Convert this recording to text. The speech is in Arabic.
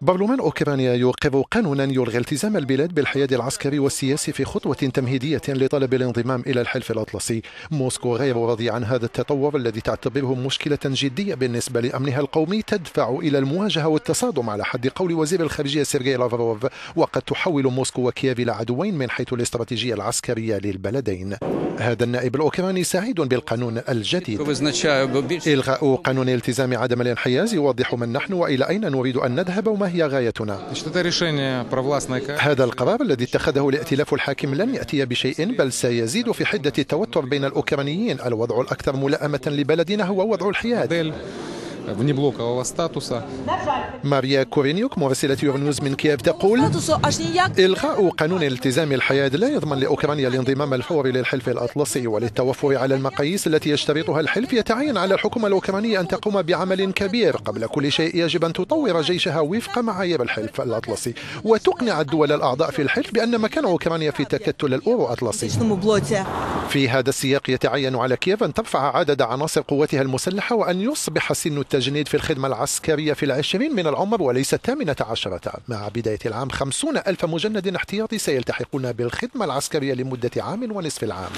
برلمان أوكرانيا يوقف قانونا يلغي التزام البلاد بالحياد العسكري والسياسي في خطوة تمهيدية لطلب الانضمام إلى الحلف الأطلسي. موسكو غير راضية عن هذا التطور الذي تعتبره مشكلة جدية بالنسبة لأمنها القومي تدفع إلى المواجهة والتصادم على حد قول وزير الخارجية سيرجي لافروف. وقد تحول موسكو وكييف إلى عدوين من حيث الاستراتيجية العسكرية للبلدين. هذا النائب الأوكراني سعيد بالقانون الجديد. إلغاء قانون التزام عدم الانحياز يوضح من نحن وإلى أين نريد أن نذهب وما هي غايتنا؟ هذا القرار الذي اتخذه الائتلاف الحاكم لن يأتي بشيء بل سيزيد في حدة التوتر بين الأوكرانيين. الوضع الأكثر ملائمة لبلدنا هو وضع الحياد. внеблокового статуса. ماريا كورينيوك مراسلة يورنيوز من كييف تقول إلغاء قانون التزام الحياد لا يضمن لأوكرانيا الانضمام الفوري للحلف الأطلسي وللتوفر على المقاييس التي يشترطها الحلف يتعين على الحكومة الأوكرانية أن تقوم بعمل كبير قبل كل شيء يجب أن تطور جيشها وفق معايير الحلف الأطلسي وتقنع الدول الأعضاء في الحلف بأن مكان أوكرانيا في تكتل الأورو أطلسي في هذا السياق يتعين على كييف أن ترفع عدد عناصر قوتها المسلحة وأن يصبح سن التجنيد في الخدمة العسكرية في العشرين من العمر وليس الثامنة عشرة. مع بداية العام خمسون ألف مجند احتياطي سيلتحقون بالخدمة العسكرية لمدة عام ونصف العام.